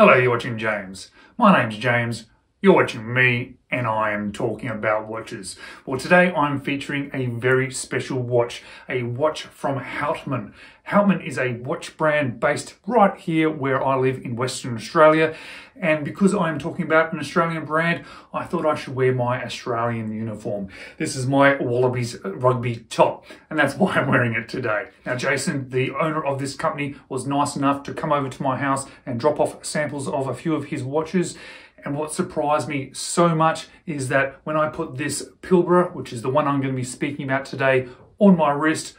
Hello, you're watching James. My name's James, you're watching me, and I am talking about watches. Well, today I'm featuring a very special watch, a watch from Houtman. Houtman is a watch brand based right here where I live in Western Australia. And because I'm talking about an Australian brand, I thought I should wear my Australian uniform. This is my Wallabies rugby top, and that's why I'm wearing it today. Now, Jason, the owner of this company, was nice enough to come over to my house and drop off samples of a few of his watches. And what surprised me so much is that when I put this Pilbara, which is the one I'm going to be speaking about today, on my wrist,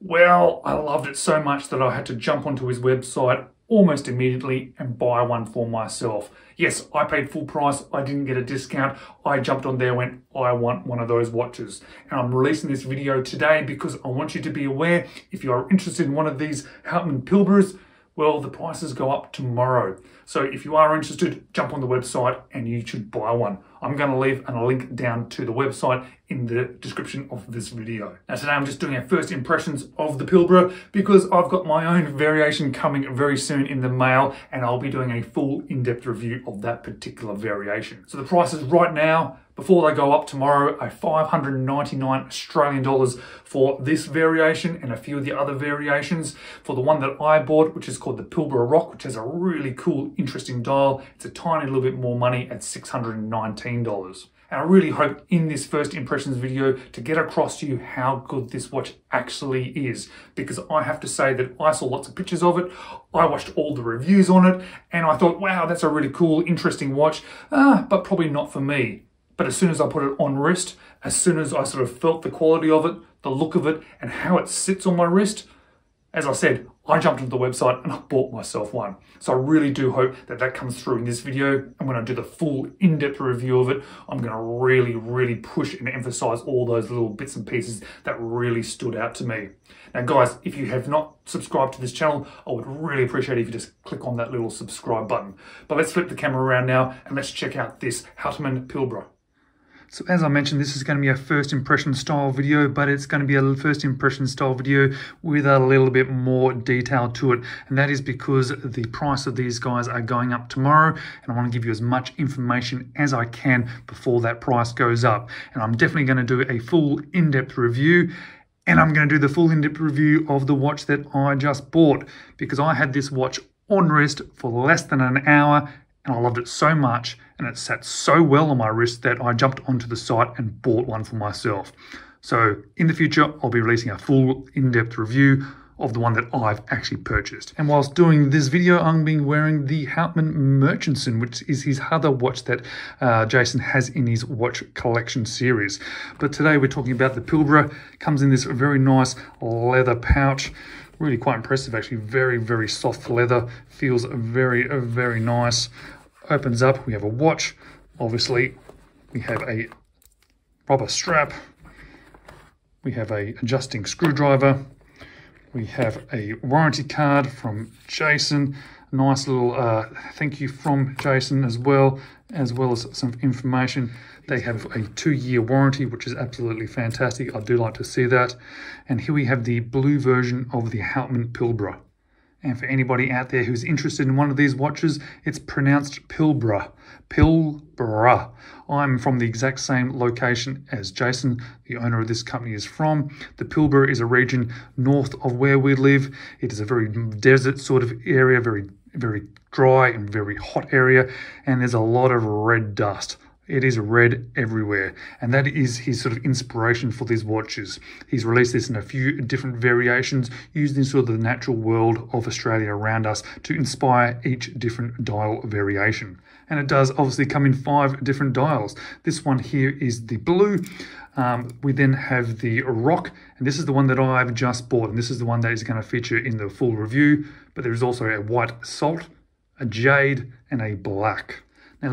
well, I loved it so much that I had to jump onto his website almost immediately and buy one for myself. Yes, I paid full price. I didn't get a discount. I jumped on there went, I want one of those watches. And I'm releasing this video today because I want you to be aware if you are interested in one of these Houtman Pilbaras, well, the prices go up tomorrow. So if you are interested, jump on the website and you should buy one. I'm going to leave a link down to the website in the description of this video. Now today I'm just doing our first impressions of the Pilbara because I've got my own variation coming very soon in the mail and I'll be doing a full in-depth review of that particular variation. So the prices right now before they go up tomorrow, a 599 Australian dollars for this variation and a few of the other variations. For the one that I bought, which is called the Pilbara Rock, which has a really cool, interesting dial, it's a tiny little bit more money at $619. And I really hope in this first impressions video to get across to you how good this watch actually is. Because I have to say that I saw lots of pictures of it, I watched all the reviews on it, and I thought, wow, that's a really cool, interesting watch, ah, but probably not for me. But as soon as I put it on wrist, as soon as I sort of felt the quality of it, the look of it, and how it sits on my wrist, as I said, I jumped onto the website and I bought myself one. So I really do hope that that comes through in this video. And when I do the full in-depth review of it, I'm going to really, really push and emphasize all those little bits and pieces that really stood out to me. Now, guys, if you have not subscribed to this channel, I would really appreciate it if you just click on that little subscribe button. But let's flip the camera around now and let's check out this Houtman Pilbara. So as I mentioned, this is going to be a first impression style video, but it's going to be a first impression style video with a little bit more detail to it. And that is because the price of these guys are going up tomorrow. And I want to give you as much information as I can before that price goes up. And I'm definitely going to do a full in-depth review and I'm going to do the full in-depth review of the watch that I just bought because I had this watch on wrist for less than an hour and I loved it so much and it sat so well on my wrist that I jumped onto the site and bought one for myself. So in the future, I'll be releasing a full in-depth review of the one that I've actually purchased. And whilst doing this video, I'm being wearing the Houtman Murchison, which is his other watch that uh, Jason has in his watch collection series. But today we're talking about the Pilbara. Comes in this very nice leather pouch. Really quite impressive, actually. Very, very soft leather. Feels very, very nice opens up. We have a watch. Obviously, we have a rubber strap. We have a adjusting screwdriver. We have a warranty card from Jason. Nice little uh, thank you from Jason as well, as well as some information. They have a two-year warranty, which is absolutely fantastic. I do like to see that. And here we have the blue version of the Houtman Pilbara. And for anybody out there who's interested in one of these watches, it's pronounced Pilbara. Pilbara. I'm from the exact same location as Jason, the owner of this company, is from. The Pilbara is a region north of where we live. It is a very desert sort of area, very, very dry and very hot area, and there's a lot of red dust. It is red everywhere, and that is his sort of inspiration for these watches. He's released this in a few different variations, using sort of the natural world of Australia around us to inspire each different dial variation. And it does obviously come in five different dials. This one here is the blue. Um, we then have the rock, and this is the one that I've just bought, and this is the one that is going to feature in the full review. But there is also a white salt, a jade, and a black.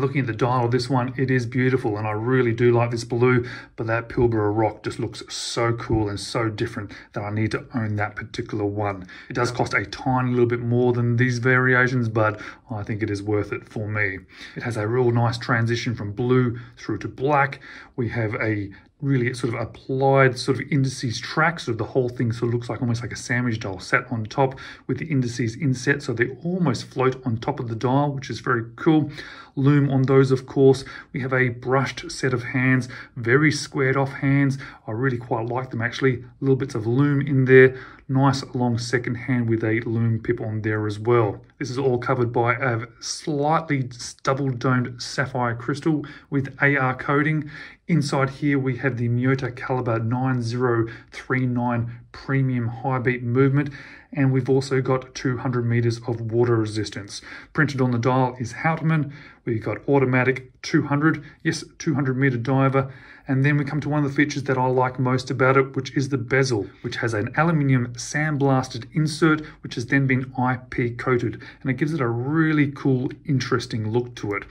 Looking at the dial of this one, it is beautiful and I really do like this blue, but that Pilbara rock just looks so cool and so different that I need to own that particular one. It does cost a tiny little bit more than these variations, but I think it is worth it for me. It has a real nice transition from blue through to black. We have a really sort of applied sort of indices track. So the whole thing sort of looks like almost like a sandwich dial sat on top with the indices inset. So they almost float on top of the dial, which is very cool. Loom on those, of course. We have a brushed set of hands, very squared off hands. I really quite like them actually. Little bits of loom in there. Nice long second hand with a loom pip on there as well. This is all covered by a slightly double domed sapphire crystal with AR coating. Inside here we have the Miyota Caliber 9039 premium high beat movement and we've also got 200 meters of water resistance. Printed on the dial is Houtman. We've got automatic 200, yes, 200 meter diver. And then we come to one of the features that I like most about it, which is the bezel, which has an aluminium sandblasted insert, which has then been IP coated. And it gives it a really cool, interesting look to it.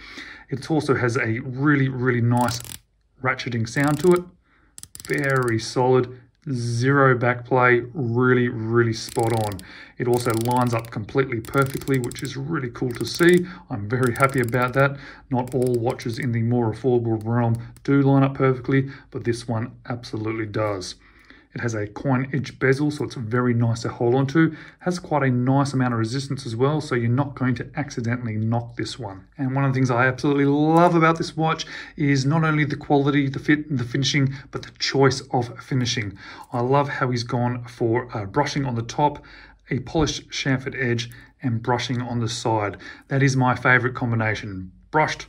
It also has a really, really nice ratcheting sound to it. Very solid zero backplay, really, really spot on. It also lines up completely perfectly, which is really cool to see. I'm very happy about that. Not all watches in the more affordable realm do line up perfectly, but this one absolutely does. It has a coin edge bezel, so it's very nice to hold onto. Has quite a nice amount of resistance as well, so you're not going to accidentally knock this one. And one of the things I absolutely love about this watch is not only the quality, the fit, and the finishing, but the choice of finishing. I love how he's gone for uh, brushing on the top, a polished chamfered edge, and brushing on the side. That is my favorite combination. Brushed,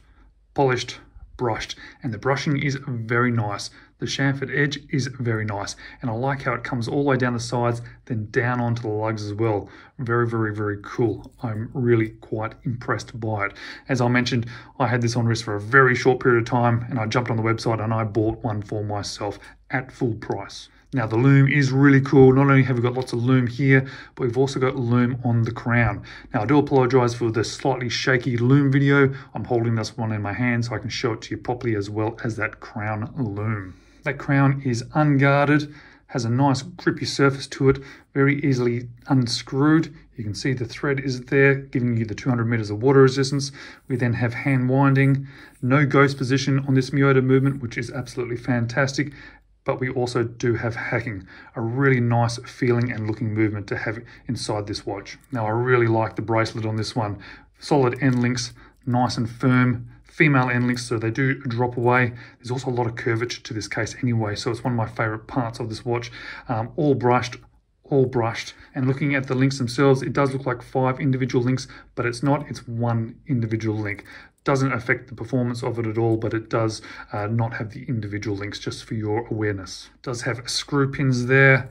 polished, brushed and the brushing is very nice. The chamfered edge is very nice and I like how it comes all the way down the sides then down onto the lugs as well. Very, very, very cool. I'm really quite impressed by it. As I mentioned, I had this on wrist for a very short period of time and I jumped on the website and I bought one for myself at full price. Now the loom is really cool. Not only have we got lots of loom here, but we've also got loom on the crown. Now I do apologize for the slightly shaky loom video. I'm holding this one in my hand so I can show it to you properly as well as that crown loom. That crown is unguarded, has a nice grippy surface to it, very easily unscrewed. You can see the thread is there, giving you the 200 meters of water resistance. We then have hand winding, no ghost position on this Miyota movement, which is absolutely fantastic but we also do have hacking, a really nice feeling and looking movement to have inside this watch. Now I really like the bracelet on this one. Solid end links, nice and firm, female end links, so they do drop away. There's also a lot of curvature to this case anyway, so it's one of my favorite parts of this watch. Um, all brushed, all brushed. And looking at the links themselves, it does look like five individual links, but it's not, it's one individual link doesn't affect the performance of it at all, but it does uh, not have the individual links just for your awareness. It does have screw pins there.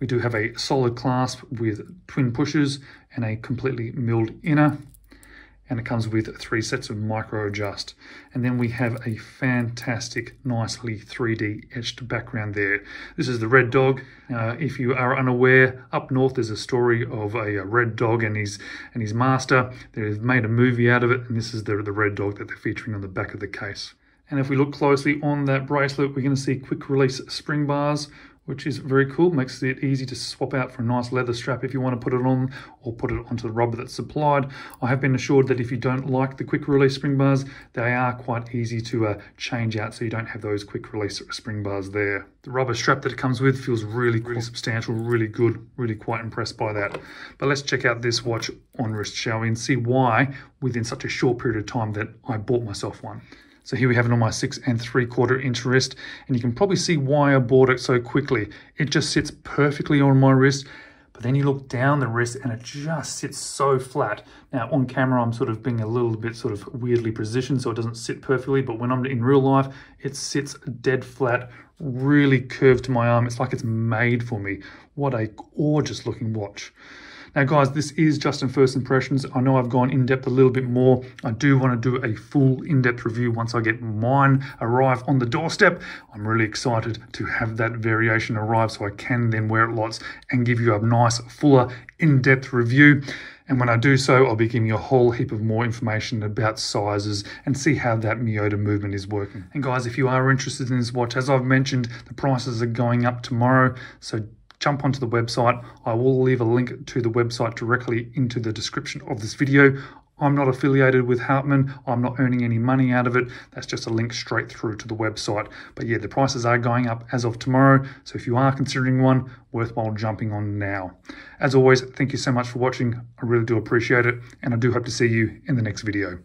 We do have a solid clasp with twin pushers and a completely milled inner and it comes with three sets of micro adjust. And then we have a fantastic, nicely 3D etched background there. This is the red dog. Uh, if you are unaware, up north there's a story of a, a, red dog and his and his master. They've made a movie out of it, and this is the, the red dog that they're featuring on the back of the case. And if we look closely on that bracelet, we're going to see quick release spring bars which is very cool. Makes it easy to swap out for a nice leather strap if you want to put it on or put it onto the rubber that's supplied. I have been assured that if you don't like the quick release spring bars, they are quite easy to uh, change out so you don't have those quick release spring bars there. The rubber strap that it comes with feels really, really substantial, really good, really quite impressed by that. But let's check out this watch on wrist, shall we, and see why within such a short period of time that I bought myself one. So here we have it on my six and three quarter inch wrist, and you can probably see why I bought it so quickly. It just sits perfectly on my wrist, but then you look down the wrist and it just sits so flat. Now on camera, I'm sort of being a little bit sort of weirdly positioned so it doesn't sit perfectly, but when I'm in real life, it sits dead flat, really curved to my arm. It's like it's made for me. What a gorgeous looking watch. Now guys, this is just in first impressions. I know I've gone in depth a little bit more. I do want to do a full in-depth review once I get mine arrive on the doorstep. I'm really excited to have that variation arrive so I can then wear it lots and give you a nice fuller in-depth review. And when I do so, I'll be giving you a whole heap of more information about sizes and see how that Miyota movement is working. And guys, if you are interested in this watch, as I've mentioned, the prices are going up tomorrow. So jump onto the website. I will leave a link to the website directly into the description of this video. I'm not affiliated with Houtman. I'm not earning any money out of it. That's just a link straight through to the website. But yeah, the prices are going up as of tomorrow. So if you are considering one, worthwhile jumping on now. As always, thank you so much for watching. I really do appreciate it. And I do hope to see you in the next video.